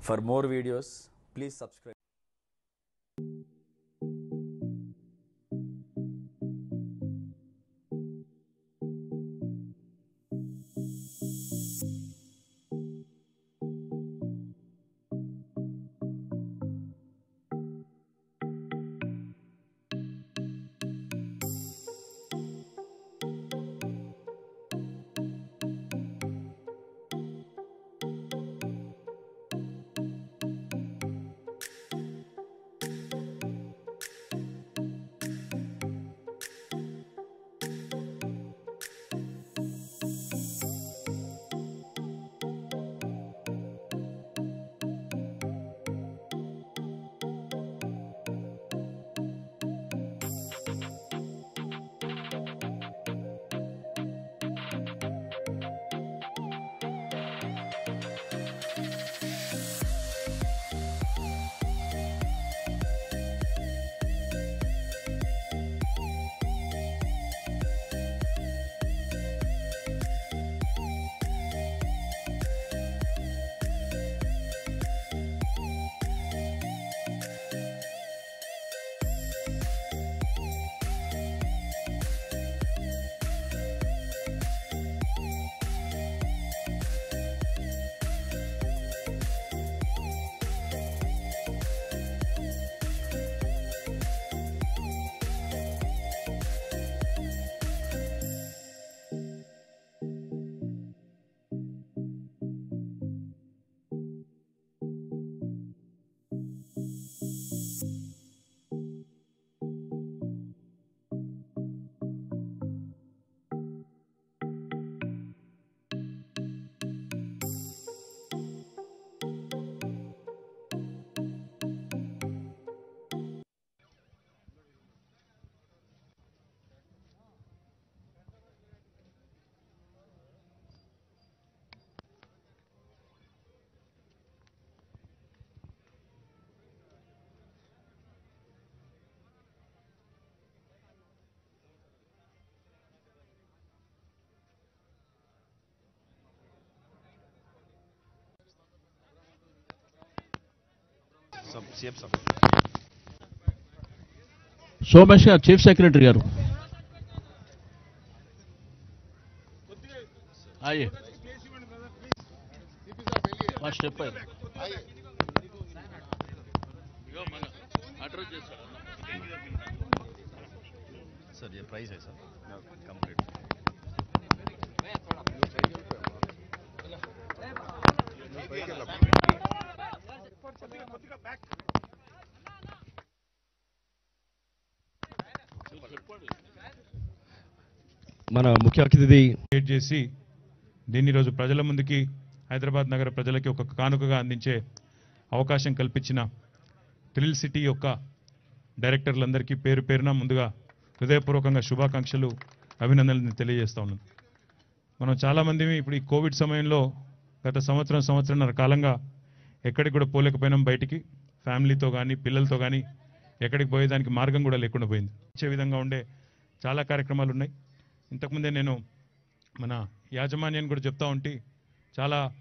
For more videos, please subscribe. Somesh గారు chief secretary గారు. అయ్యే first step sir price sir? Complete. మన ముఖ్య అతిథి క్రియేట్ చేసి దీన్ని ఈరోజు ప్రజల ముందుకి హైదరాబాద్ నగర ప్రజలకి ఒక కానుకగా అందించే అవకాశం కల్పించిన థ్రిల్ సిటీ యొక్క డైరెక్టర్లందరికీ పేరు పేరున ముందుగా హృదయపూర్వకంగా శుభాకాంక్షలు అభినందనలు తెలియజేస్తా ఉన్నాను. మనం చాలామంది ఇప్పుడు ఈ కోవిడ్ సమయంలో గత సంవత్సరం సంవత్సరంన్నర కాలంగా ఎక్కడికి కూడా పోలేకపోయినాం బయటికి. ఫ్యామిలీతో కానీ పిల్లలతో కానీ ఎక్కడికి పోయేదానికి మార్గం కూడా లేకుండా పోయింది. ఇచ్చే విధంగా ఉండే చాలా కార్యక్రమాలు ఉన్నాయి. ఇంతకుముందే నేను మన యాజమాన్యాన్ని కూడా చెప్తా ఉంటే చాలా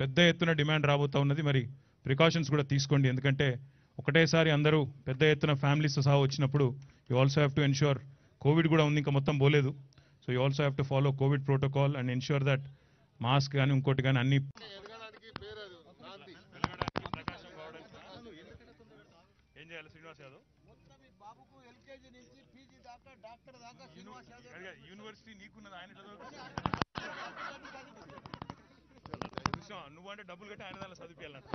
పెద్ద ఎత్తున డిమాండ్ రాబోతా ఉన్నది. మరి ప్రికాషన్స్ కూడా తీసుకోండి. ఎందుకంటే ఒకటేసారి అందరూ పెద్ద ఎత్తున ఫ్యామిలీస్ సహా వచ్చినప్పుడు you also have to ensure Covid కూడా ఉంది. ఇంకా మొత్తం పోలేదు. So you also have to follow Covid protocol and ensure that mask కానీ ఇంకోటి కానీ అన్ని ఏం చేయాలి శ్రీనివాస్ యాదవ్? అడిగా, యూనివర్సిటీ నీకున్నది? ఆయన? చూసావా, నువ్వు అంటే డబ్బులు కట్టి ఆయన దానిలో చదివియాలంట